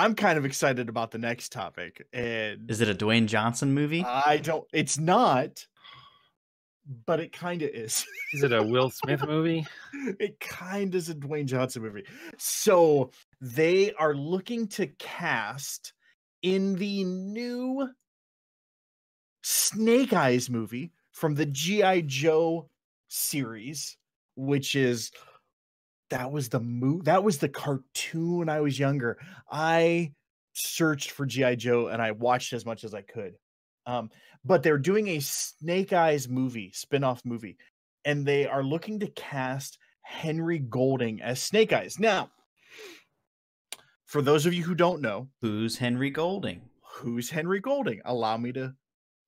I'm kind of excited about the next topic, and Is it a Dwayne Johnson movie? I don't. It's not, but it kind of is. Is it a Will Smith movie? it kind of is a Dwayne Johnson movie. So they are looking to cast in the new Snake Eyes movie from the G.I. Joe series, which is that was the mo- that was the cartoon when I was younger. I searched for G.I. Joe and I watched as much as I could. Um, but they're doing a Snake Eyes movie, spin-off movie, and they are looking to cast Henry Golding as Snake Eyes. Now, for those of you who don't know, Who's Henry Golding? who's Henry Golding? Allow me to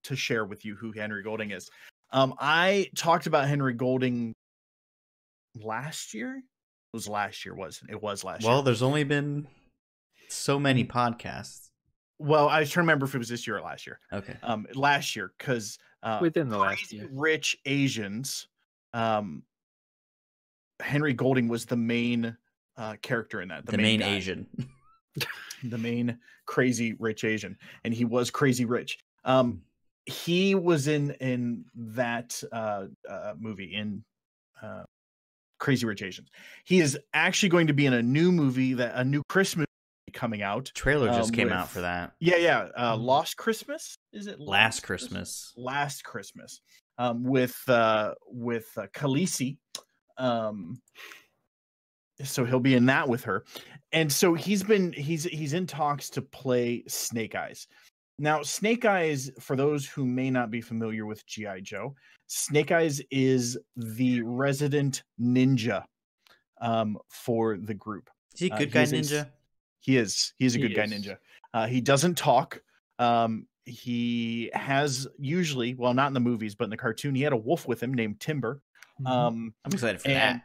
to share with you who Henry Golding is. Um, I talked about Henry Golding last year. It was last year, wasn't it? It was last Well, year. there's only been so many podcasts. Well, I was trying to remember if it was this year or last year. Okay. Um, last year because uh, Within the last year. Rich Asians. Um, Henry Golding was the main uh, character in that. The, main, guy. Asian. the main crazy rich Asian, and he was crazy rich. Um, he was in in that uh, uh, movie in uh, Crazy Rich Asians. He is actually going to be in a new movie that a new Christmas coming out. Trailer just um, came out for that. Yeah, yeah. Uh, Mhm. Lost Christmas is it? Last Christmas. Last Christmas. Um, with uh, with uh, Khaleesi. Um, so he'll be in that with her and so he's been he's he's in talks to play snake eyes now snake eyes for those who may not be familiar with gi joe snake eyes is the resident ninja um for the group Is he a Uh, good guy a s- ninja? he is he's a He good guy ninja uh he doesn't talk um he has usually well not in the movies but in the cartoon he had a wolf with him named timber Mhm. um I'm excited for that.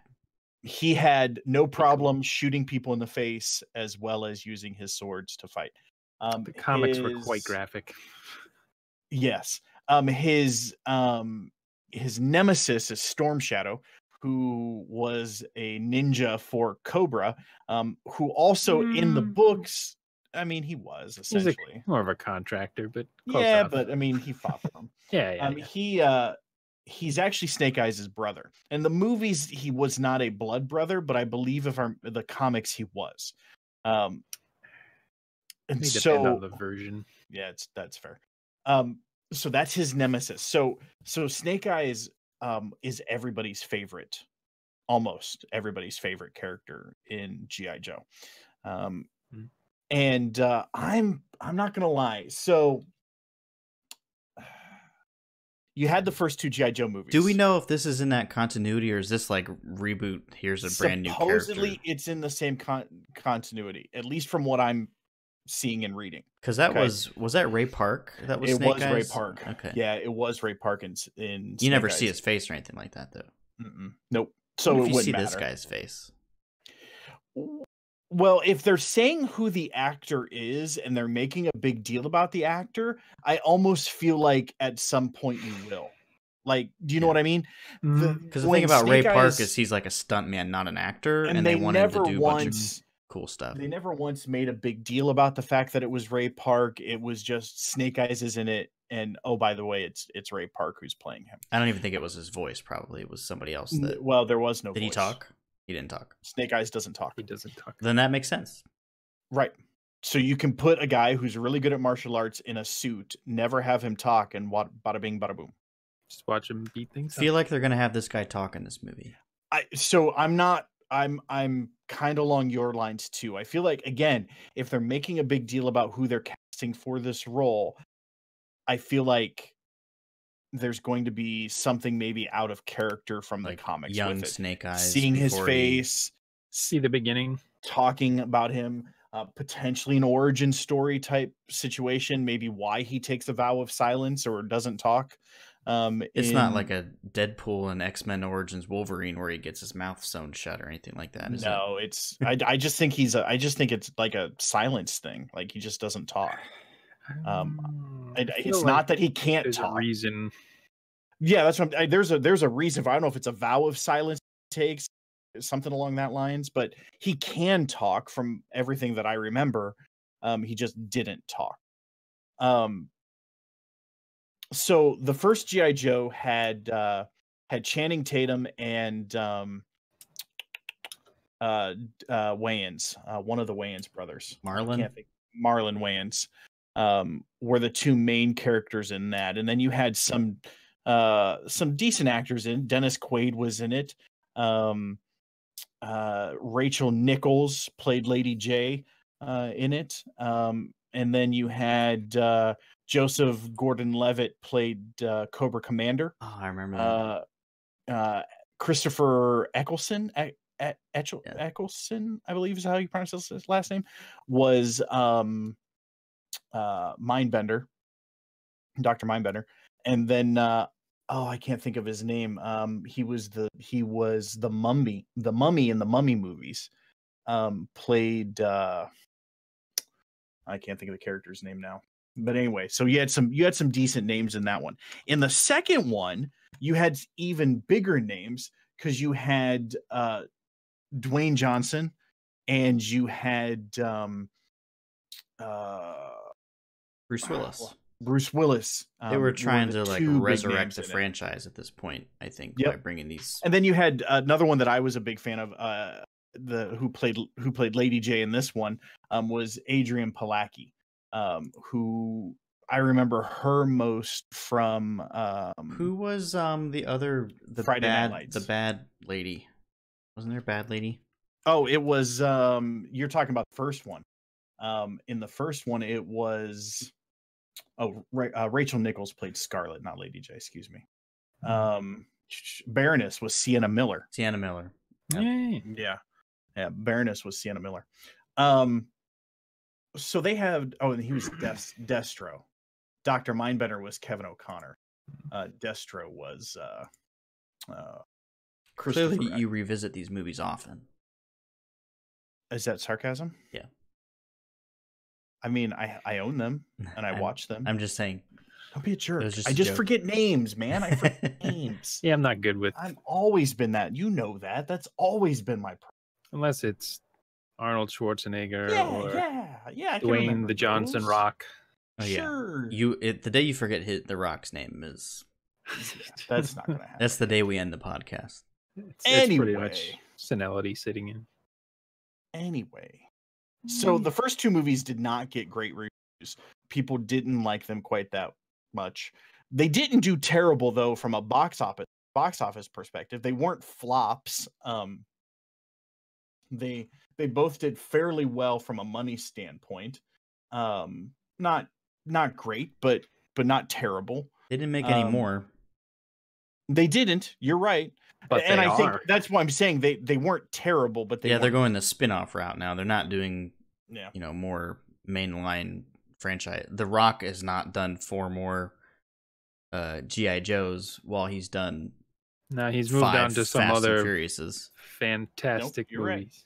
he had no problem shooting people in the face as well as using his swords to fight. Um, the comics were quite graphic. Yes. Um, his um, his nemesis is Storm Shadow, who was a ninja for Cobra, um, who also in the Mm. books, I mean, he was essentially. a, more of a contractor, but Yeah, enough. but I mean, he fought for him. yeah, yeah, um, yeah. he uh he's actually snake eyes' brother in the movies he was not a blood brother but i believe if our the comics he was um and so on the version. yeah it's that's fair. Um so that's his nemesis. So so snake eyes um is everybody's favorite almost everybody's favorite character in gi joe. Um Mm. and uh i'm i'm not gonna lie so you had the first two gi joe movies Do we know if this is in that continuity or is this like reboot? Here's a brand new supposedly it's in the same con- continuity at least from what i'm seeing and reading Because that okay. was was that Ray Park? That was it Snake was ray park Okay. yeah it was ray park in, s- in You Snake never see his face or anything like that though. Mm-mm. nope So so if it you see matter this guy's face. well if they're saying who the actor is and they're making a big deal about the actor i almost feel like at some point you will like do you know what i mean Mm, Because the when thing about Ray Snake Park Eyes- is he's like a stuntman, not an actor, and, and, they, they, wanted never to do a bunch once of cool stuff. they never once made a big deal about the fact that it was Ray Park. It was just Snake Eyes is in it, and oh by the way, it's it's Ray Park who's playing him. I don't even think it was his voice. Probably it was somebody else. That well, there was no. did he talk? He didn't talk. Snake Eyes doesn't talk. he doesn't talk. Then that makes sense. Right. So you can put a guy who's really good at martial arts in a suit, never have him talk, and what bada bing bada boom. Just watch him beat things. I feel up. like they're gonna have this guy talk in this movie. I so I'm not. I'm I'm kind of along your lines too. I feel like again, if they're making a big deal about who they're casting for this role, I feel like there's going to be something maybe out of character from Like the comics young with it. Snake Eyes. seeing his face, see the beginning. talking about him, uh, potentially an origin story type situation, maybe why he takes a vow of silence or doesn't talk. Um, It's not like a Deadpool and X Men Origins Wolverine where he gets his mouth sewn shut or anything like that. Is it? no, it's I, I just think he's a I just think it's like a silence thing. Like he just doesn't talk. Um, I I- it's like not that he can't talk. reason. Yeah, that's what I'm, I, there's a there's a reason. For, I don't know if it's a vow of silence takes something along that lines, but he can talk from everything that I remember. Um, he just didn't talk. Um, so the first GI Joe had uh, had Channing Tatum and um, uh, uh, Wayans, uh, one of the Wayans brothers. Marlon. Marlon Wayans um, were the two main characters in that, and then you had some uh, some decent actors in. Dennis Quaid was in it. Um, uh, Rachel Nichols played Lady Jaye uh, in it, um, and then you had uh, Joseph Gordon-Levitt played uh, Cobra Commander. Oh, I remember. that. Uh, uh, Christopher Eccleston, E- E- Yeah. Eccleston, I believe is how you pronounce his last name, was um, uh, Mindbender, Doctor Mindbender, and then uh, oh, I can't think of his name. Um, he was the he was the mummy, the mummy in the Mummy movies. Um, played uh, I can't think of the character's name now. But anyway, so you had some you had some decent names in that one. In the second one, you had even bigger names because you had uh Dwayne Johnson and you had um uh Bruce Willis. Bruce Willis. they um, were trying to like resurrect the franchise at this point. I think Yep. by bringing these. And then you had another one that I was a big fan of. Uh, the who played who played Lady Jaye in this one um, was Adrianne Palicki, um, who I remember her most from. Um, Who was um the other the Friday Night bad Lights. the bad lady? Wasn't there a bad lady? Oh, it was. Um, you're talking about the first one. Um, in the first one, it was. Oh, Ra- uh, Rachel Nichols played Scarlett, not Lady Jaye. Excuse me. Um, Baroness was Sienna Miller. Sienna Miller. Yep. Yay. Yeah, yeah. Baroness was Sienna Miller. Um, so they have. Oh, and he was Des- Destro. Doctor Mindbender was Kevin O'Connor. Uh, Destro was. Uh, uh, Clearly, Christopher- you revisit these movies often. Is that sarcasm? Yeah. I mean, I I own them and I watch them. I'm just saying. Don't be a jerk. was just I a just joke. forget names, man. I forget names. Yeah, I'm not good with I've always been that. You know that. That's always been my problem. Unless it's Arnold Schwarzenegger Yeah, or yeah, yeah. I Dwayne the Johnson those. Rock. Oh, yeah. Sure. You it, the day you forget hit the Rock's name is That's not gonna happen. that's the day we end the podcast. It's, it's pretty much Anyway. senility sitting in. anyway. So the first two movies did not get great reviews. People didn't like them quite that much. They didn't do terrible though from a box office box office perspective. They weren't flops. Um they they both did fairly well from a money standpoint. Um not not great, but but not terrible. They didn't make any Um, more. They didn't. You're right. But and I are. think that's why I'm saying they they weren't terrible, but they yeah, they're going the spin-off route now. They're not doing yeah. you know more mainline franchise. The Rock has not done four more uh GI Joes while he's done now he's moved on to some Fast other Furiouses. fantastic you're right. movies.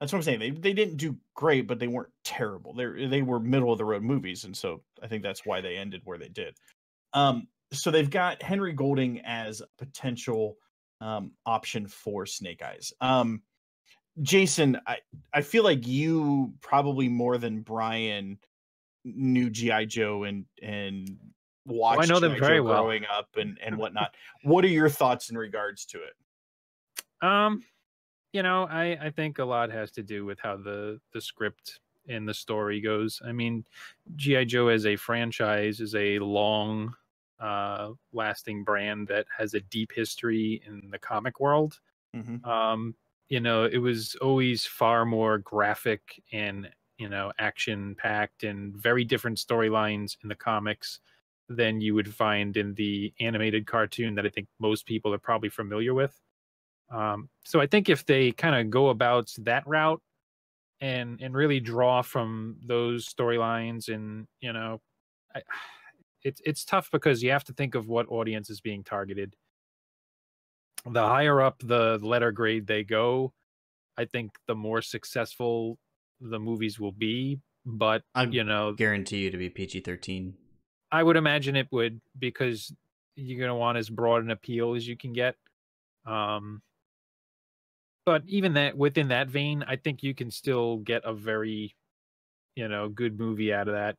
That's what I'm saying. They they didn't do great, but they weren't terrible. They they were middle of the road movies, and so I think that's why they ended where they did. Um, so they've got Henry Golding as a potential um, option for Snake Eyes. Um, Jason, I I feel like you probably more than Brian knew GI Joe and and watched know them very well. growing up and and whatnot. what are your thoughts in regards to it? Um, you know, I I think a lot has to do with how the the script and the story goes. I mean, GI Joe as a franchise is a long uh lasting brand that has a deep history in the comic world. Mhm. Um, you know, it was always far more graphic and you know action packed and very different storylines in the comics than you would find in the animated cartoon that I think most people are probably familiar with. Um, so I think if they kind of go about that route and and really draw from those storylines and you know, I, it's it's tough because you have to think of what audience is being targeted. The higher up the letter grade they go, I think the more successful the movies will be. But I you know, guarantee you to be PG thirteen. I would imagine it would because you're going to want as broad an appeal as you can get. Um, but even that within that vein, I think you can still get a very you know good movie out of that.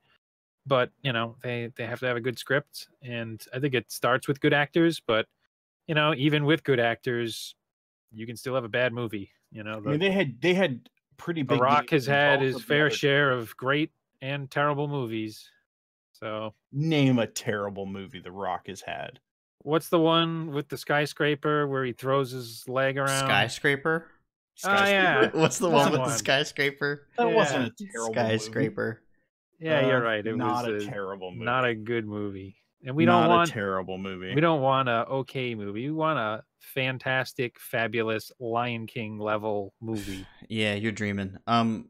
But you know they they have to have a good script, and I think it starts with good actors. But you know even with good actors, you can still have a bad movie. You know I mean, they had they had pretty the big. Rock has had his fair share of great and terrible movies. So Name a terrible movie The Rock has had. what's the one with the skyscraper where he throws his leg around? Skyscraper. Oh, yeah. Skyscraper? What's the That one wasn't with the skyscraper? That Yeah. wasn't a terrible movie. Skyscraper. Yeah, Uh, you're right. It not was a terrible movie. not a good movie, and we Not don't want a want terrible movie. we don't want a okay movie. We want a fantastic, fabulous Lion King level movie. Yeah, you're dreaming. Um,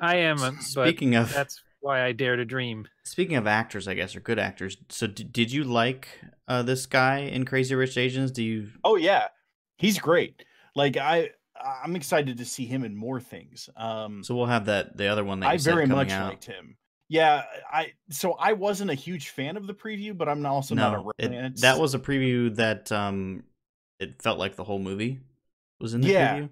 I am, but speaking of that's why I dare to dream. speaking of actors, I guess, or good actors. So, d- did you like uh, this guy in Crazy Rich Asians? Do you? Oh yeah, he's great. Like I, I'm excited to see him in more things. Um, So we'll have that the other one that I said very coming much out. liked him. Yeah, I so I wasn't a huge fan of the preview, but I'm also not a it- that was a preview that um, it felt like the whole movie was in the Yeah. preview.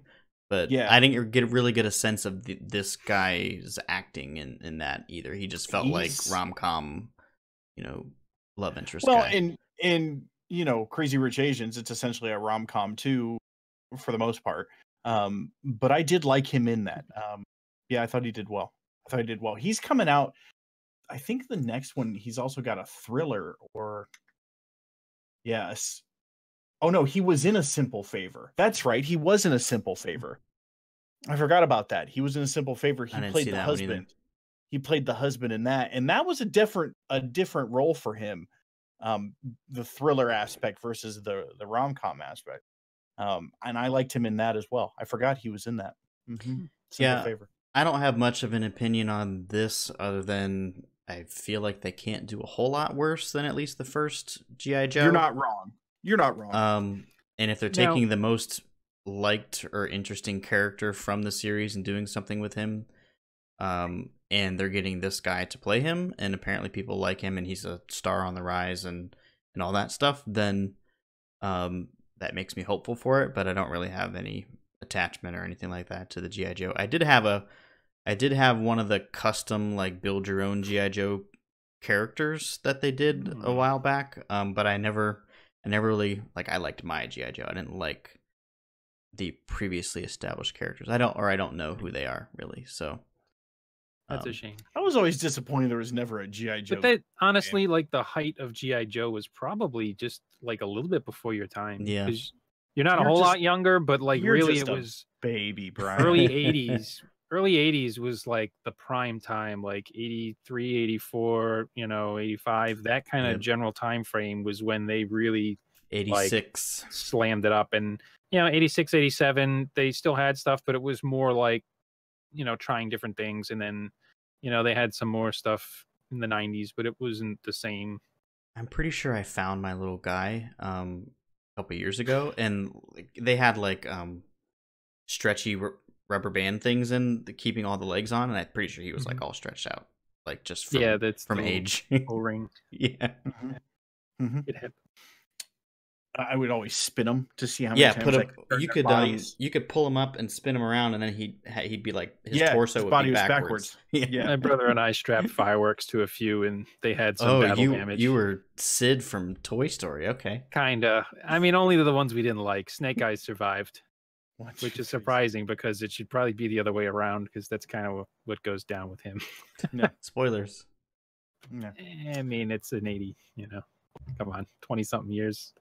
But Yeah. I didn't get really get a sense of the, this guy's acting in, in that either. He just felt like rom com, you know, love interest. well, guy. in in you know Crazy Rich Asians, it's essentially a rom com too, for the most part. Um, but I did like him in that. Um, yeah, I thought he did well. I thought he did well. He's coming out. I think the next one he's also got a thriller or yes. Oh no, he was in a simple favor. That's right. He was in a simple favor. I forgot about that. He was in a simple favor. He played the that one either. husband. He played the husband in that, and that was a different a different role for him. Um, the thriller aspect versus the the rom com aspect. Um, and I liked him in that as well. I forgot he was in that. Mhm. Simple Yeah. favor. I don't have much of an opinion on this other than I feel like they can't do a whole lot worse than at least the first GI Joe. You're not wrong. You're not wrong. Um, and if they're Now- taking the most liked or interesting character from the series and doing something with him, um, and they're getting this guy to play him, and apparently people like him, and he's a star on the rise, and and all that stuff, then um, that makes me hopeful for it. But I don't really have any attachment or anything like that to the GI Joe. I did have a, I did have one of the custom like build your own GI Joe characters that they did a Hmm. while back. Um, but I never, I never really like. I liked my GI Joe. I didn't like the previously established characters. I don't, or I don't know who they are really. So That's um, a shame. I was always disappointed there was never a GI Joe. But that honestly, like the height of GI Joe was probably just like a little bit before your time. Yeah, You're not a You're whole just- lot younger, but like you're really, just it a was baby, Brian. early 80s. Early 80s was like the prime time, like 83, 84, you know, 85. That kind of Yep. general time frame was when they really eighty six. slammed it up. And, you know, 86, 87, they still had stuff, but it was more like, you know, trying different things. And then, you know, they had some more stuff in the 90s, but it wasn't the same. I'm pretty sure I found my little guy um a couple years ago, and they had like um stretchy rubber band things in the, keeping all the legs on, and I'm pretty sure he was like all stretched out, like just from, yeah, that's from age. O-ring. yeah, Mhm. It had I would always spin him to see how many yeah. times Put him. could You could um, you could pull him up and spin him around, and then he'd he'd be like his Yeah, torso his would body be was backwards. backwards. Yeah. Yeah. My brother and I strapped fireworks to a few, and they had some Oh, battle you damage. you were Sid from Toy Story. Okay. kinda. I mean, only the ones we didn't like. Snake Eyes survived, What's which is face? surprising because it should probably be the other way around because that's kind of what goes down with him. no Spoilers. Yeah. I mean, it's an eighty. You know, come on, twenty something years